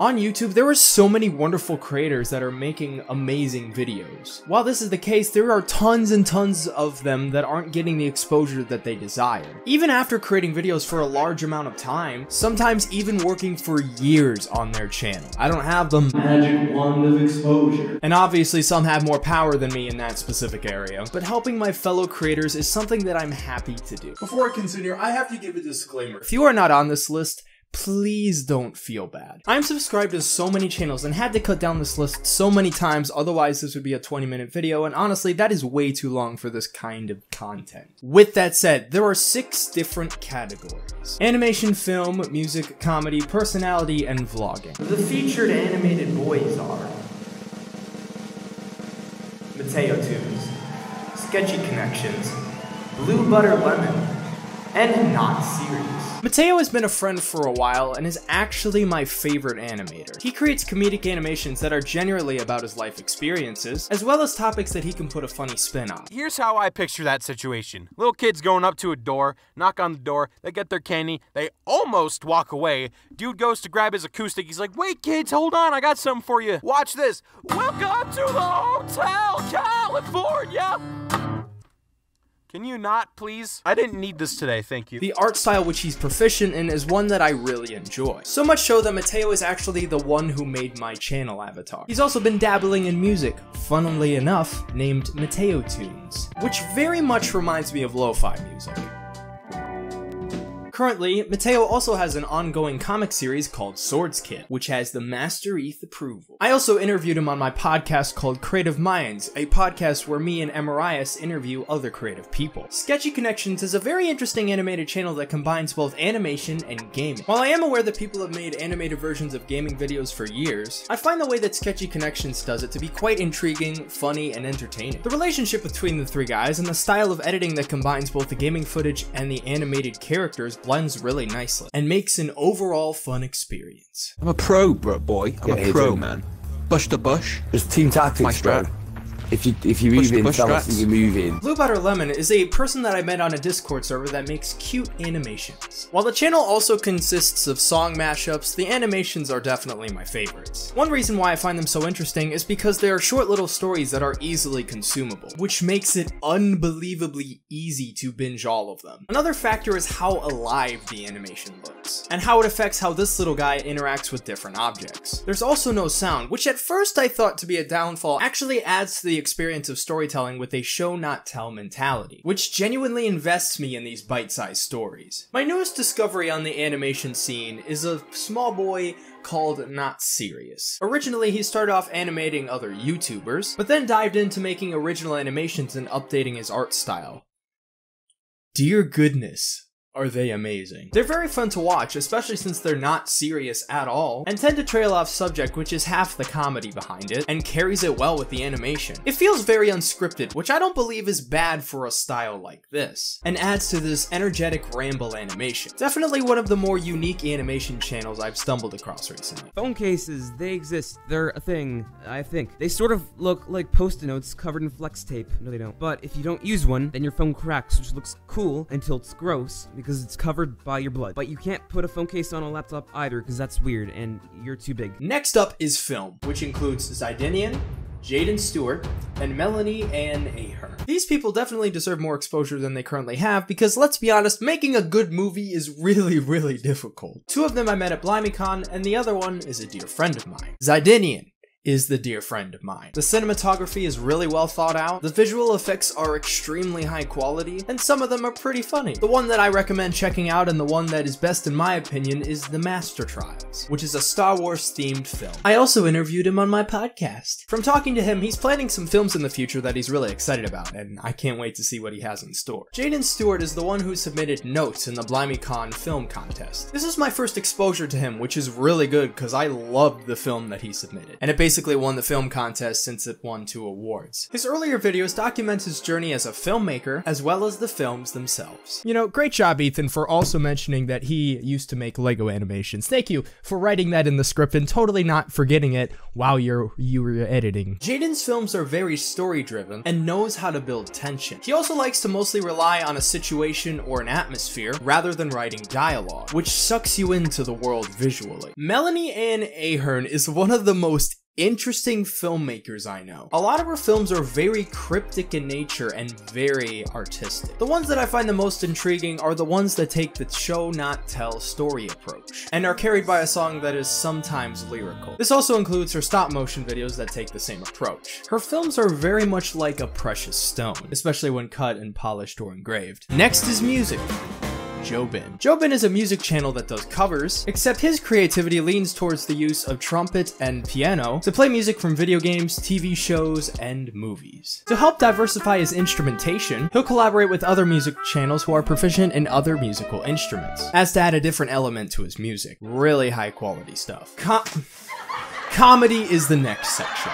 On YouTube, there are so many wonderful creators that are making amazing videos. While this is the case, there are tons and tons of them that aren't getting the exposure that they desire. Even after creating videos for a large amount of time, sometimes even working for years on their channel. I don't have the magic wand of exposure. And obviously some have more power than me in that specific area, but helping my fellow creators is something that I'm happy to do. Before I continue, I have to give a disclaimer. If you are not on this list, please don't feel bad. I'm subscribed to so many channels and had to cut down this list so many times, otherwise this would be a 20 minute video, and honestly, that is way too long for this kind of content. With that said, there are six different categories. Animation, film, music, comedy, personality, and vlogging. The featured animated boys are Mateo Toons, Sketchy Connections, Blue Butter Lemon, and Not Serious. Mateo has been a friend for a while and is actually my favorite animator. He creates comedic animations that are generally about his life experiences, as well as topics that he can put a funny spin on. Here's how I picture that situation. Little kids going up to a door, knock on the door, they get their candy, they almost walk away. Dude goes to grab his acoustic, he's like, wait kids, hold on, I got something for you. Watch this. Welcome to the Hotel California! Can you not, please? I didn't need this today, thank you. The art style which he's proficient in is one that I really enjoy. So much so that Mateo is actually the one who made my channel avatar. He's also been dabbling in music, funnily enough, named Mateo Tunes, which very much reminds me of lo-fi music. Currently, Mateo also has an ongoing comic series called Swords Kit, which has the Master ETH approval. I also interviewed him on my podcast called Creative Minds, a podcast where me and Emerrias interview other creative people. Sketchy Connections is a very interesting animated channel that combines both animation and gaming. While I am aware that people have made animated versions of gaming videos for years, I find the way that Sketchy Connections does it to be quite intriguing, funny, and entertaining. The relationship between the three guys and the style of editing that combines both the gaming footage and the animated characters blends really nicely and makes an overall fun experience. I'm a pro, bro, boy. I'm Yeah, a pro, do. man. Bush to bush. It's team My tactics, bro. Strat. If you if you Push move the in, push tell us strats. that you're moving. Blue Butter Lemon is a person that I met on a Discord server that makes cute animations. While the channel also consists of song mashups, the animations are definitely my favorites. One reason why I find them so interesting is because they are short little stories that are easily consumable, which makes it unbelievably easy to binge all of them. Another factor is how alive the animation looks, and how it affects how this little guy interacts with different objects. There's also no sound, which at first I thought to be a downfall actually adds to the experience of storytelling with a show not tell mentality, which genuinely invests me in these bite-sized stories. My newest discovery on the animation scene is a small boy called Not Serious. Originally, he started off animating other YouTubers, but then dived into making original animations and updating his art style. Dear goodness. Are they amazing? They're very fun to watch, especially since they're not serious at all, and tend to trail off subject, which is half the comedy behind it, and carries it well with the animation. It feels very unscripted, which I don't believe is bad for a style like this, and adds to this energetic ramble animation. Definitely one of the more unique animation channels I've stumbled across recently. Phone cases, they exist. They're a thing, I think. They sort of look like post-it notes covered in flex tape. No, they don't. But if you don't use one, then your phone cracks, which looks cool until it's gross because it's covered by your blood. But you can't put a phone case on a laptop either because that's weird and you're too big. Next up is film, which includes Xiedinian, Jadin Stewart, and Melanie Anne Ahern. These people definitely deserve more exposure than they currently have because let's be honest, making a good movie is really, really difficult. Two of them I met at BlimeyCon, and the other one is a dear friend of mine. Xiedinian is the dear friend of mine. The cinematography is really well thought out, the visual effects are extremely high quality, and some of them are pretty funny. The one that I recommend checking out and the one that is best in my opinion is The Master Trials, which is a Star Wars themed film. I also interviewed him on my podcast. From talking to him, he's planning some films in the future that he's really excited about, and I can't wait to see what he has in store. Jadin Stewart is the one who submitted notes in the BlimeyCon film contest. This is my first exposure to him, which is really good because I loved the film that he submitted, and it basically basically won the film contest since it won two awards. His earlier videos document his journey as a filmmaker, as well as the films themselves. You know, great job, Ethan, for also mentioning that he used to make Lego animations. Thank you for writing that in the script and totally not forgetting it while you're you were editing. Jadin's films are very story driven and knows how to build tension. He also likes to mostly rely on a situation or an atmosphere rather than writing dialogue, which sucks you into the world visually. Melanie Anne Ahern is one of the most interesting filmmakers I know. A lot of her films are very cryptic in nature and very artistic. The ones that I find the most intriguing are the ones that take the show not tell story approach, and are carried by a song that is sometimes lyrical. This also includes her stop motion videos that take the same approach. Her films are very much like a precious stone, especially when cut and polished or engraved. Next is music. Joe Bin. Jobin is a music channel that does covers, except his creativity leans towards the use of trumpet and piano to play music from video games, TV shows, and movies. To help diversify his instrumentation, he'll collaborate with other music channels who are proficient in other musical instruments, as to add a different element to his music. Really high quality stuff. Com Comedy is the next section.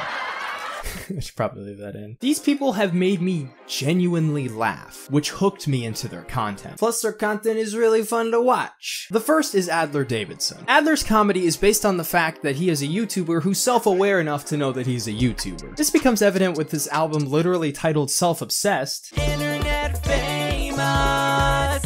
I should probably leave that in. These people have made me genuinely laugh, which hooked me into their content. Plus, their content is really fun to watch. The first is Adler Davidson. Adler's comedy is based on the fact that he is a YouTuber who's self-aware enough to know that he's a YouTuber. This becomes evident with his album literally titled Self-Obsessed.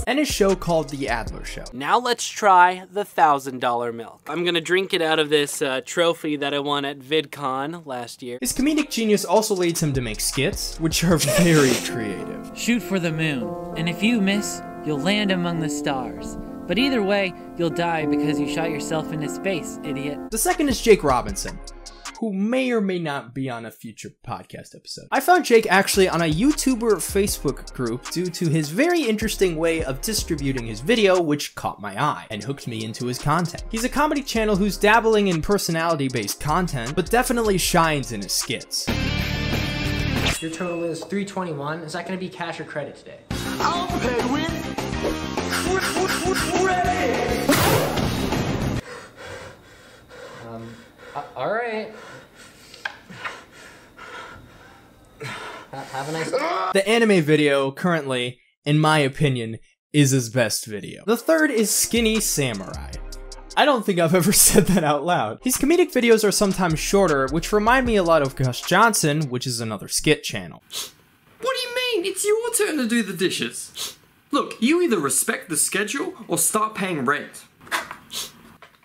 Internet famous! And a show called The Adler Show. Now let's try the thousand dollar milk. I'm gonna drink it out of this uh, trophy that I won at VidCon last year. His comedic genius also leads him to make skits, which are very creative. Shoot for the moon, and if you miss, you'll land among the stars. But either way, you'll die because you shot yourself into space, idiot. The second is Jake Robinson who may or may not be on a future podcast episode. I found Jake actually on a YouTuber Facebook group due to his very interesting way of distributing his video, which caught my eye and hooked me into his content. He's a comedy channel who's dabbling in personality based content, but definitely shines in his skits. Your total is 321. Is that going to be cash or credit today? I'll pay with Um, Uh, all right. Have a nice ah! The anime video currently, in my opinion, is his best video. The third is Skinny Samurai. I don't think I've ever said that out loud. His comedic videos are sometimes shorter, which remind me a lot of Gus Johnson, which is another skit channel. What do you mean? It's your turn to do the dishes. Look, you either respect the schedule or start paying rent.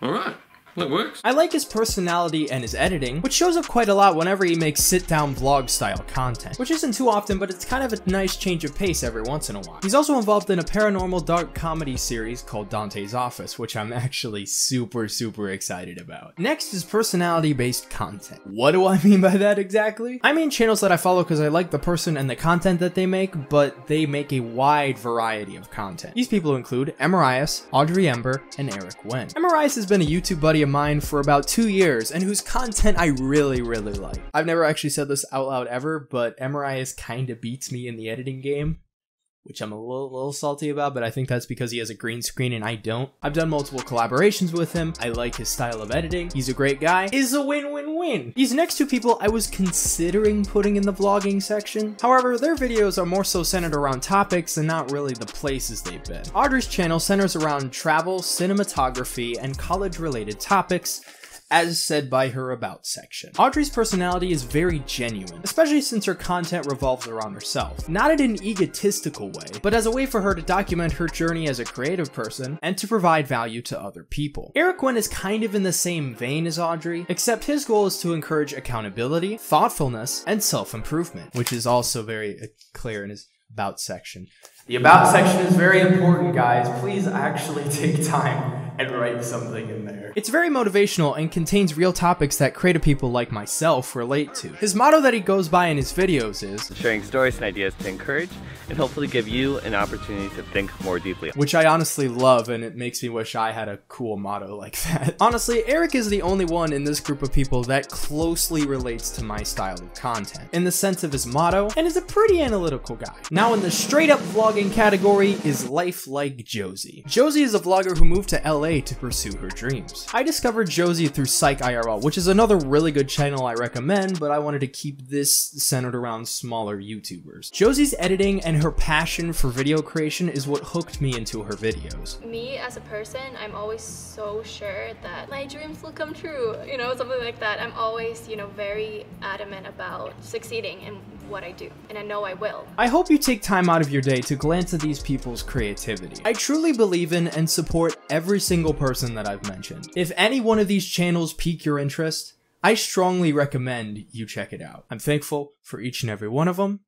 Alright. Works. I like his personality and his editing, which shows up quite a lot whenever he makes sit-down vlog style content, which isn't too often, but it's kind of a nice change of pace every once in a while. He's also involved in a paranormal dark comedy series called Dante's Office, which I'm actually super, super excited about. Next is personality-based content. What do I mean by that exactly? I mean channels that I follow because I like the person and the content that they make, but they make a wide variety of content. These people include Emerrias, Audrey Ember, and Eric Wen. Emerrias has been a YouTube buddy of mine for about two years and whose content I really, really like. I've never actually said this out loud ever, but Emerrias kinda beats me in the editing game which I'm a little, little, salty about, but I think that's because he has a green screen and I don't. I've done multiple collaborations with him. I like his style of editing. He's a great guy. Is a win-win-win. These next two people I was considering putting in the vlogging section. However, their videos are more so centered around topics and not really the places they've been. Audrey's channel centers around travel, cinematography, and college-related topics, as said by her About section. Audrey's personality is very genuine, especially since her content revolves around herself. Not in an egotistical way, but as a way for her to document her journey as a creative person and to provide value to other people. Eric Wen is kind of in the same vein as Audrey, except his goal is to encourage accountability, thoughtfulness, and self-improvement, which is also very uh, clear in his About section. The About section is very important, guys. Please actually take time and write something in there. It's very motivational and contains real topics that creative people like myself relate to. His motto that he goes by in his videos is sharing stories and ideas to encourage and hopefully give you an opportunity to think more deeply. Which I honestly love and it makes me wish I had a cool motto like that. honestly, Eric is the only one in this group of people that closely relates to my style of content in the sense of his motto and is a pretty analytical guy. Now in the straight up vlogging category is Life Like Josie. Josie is a vlogger who moved to LA LA to pursue her dreams. I discovered Josie through Psych IRL, which is another really good channel I recommend, but I wanted to keep this centered around smaller YouTubers. Josie's editing and her passion for video creation is what hooked me into her videos. Me as a person, I'm always so sure that my dreams will come true, you know, something like that. I'm always, you know, very adamant about succeeding in what I do, and I know I will. I hope you take time out of your day to glance at these people's creativity. I truly believe in and support every single person that I've mentioned. If any one of these channels pique your interest, I strongly recommend you check it out. I'm thankful for each and every one of them,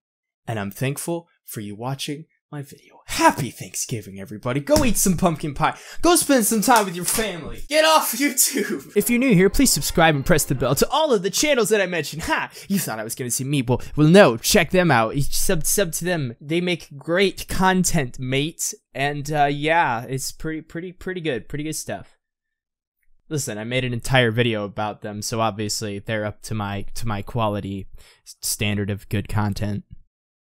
and I'm thankful for you watching my video. Happy Thanksgiving, everybody. Go eat some pumpkin pie. Go spend some time with your family. Get off YouTube. If you're new here, please subscribe and press the bell to all of the channels that I mentioned. Ha! You thought I was gonna see me. Well, well no. Check them out. Sub, sub to them. They make great content, mate. And, uh, yeah, it's pretty, pretty, pretty good. Pretty good stuff. Listen, I made an entire video about them, so obviously they're up to my, to my quality standard of good content.